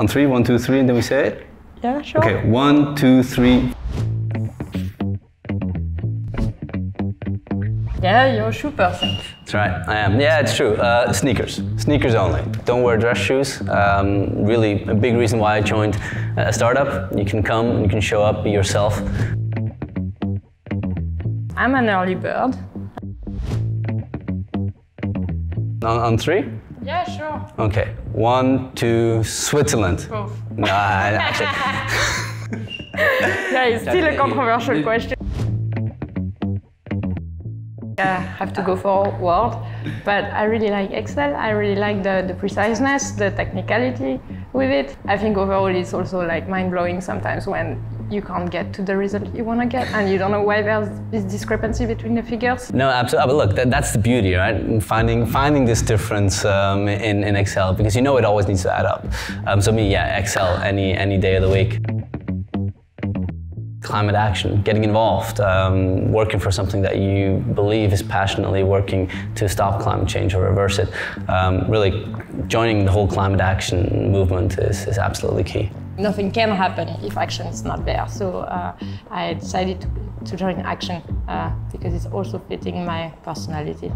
On three, one, two, three, and then we say it? Yeah, sure. Okay, one, two, three. Yeah, you're a shoe person. That's right, I am. Yeah, it's true. Uh, sneakers. Sneakers only. Don't wear dress shoes. Um, really, a big reason why I joined a startup. You can come, you can show up, be yourself. I'm an early bird. On, on three? Yeah, sure. Okay. One, two, Switzerland. Both. Nah, actually, Yeah, it's still a controversial question. I have to go for Word, but I really like Excel. I really like the, the preciseness, the technicality with it. I think overall it's also like mind-blowing sometimes when you can't get to the result you want to get and you don't know why there's this discrepancy between the figures. No, absolutely. But look, that, that's the beauty, right? Finding finding this difference um, in, in Excel because you know it always needs to add up. Um, so me, yeah, Excel any any day of the week. Climate action, getting involved, um, working for something that you believe is passionately working to stop climate change or reverse it. Um, really, joining the whole climate action movement is, is absolutely key. Nothing can happen if action is not there. So uh, I decided to, to join Action uh, because it's also fitting my personality.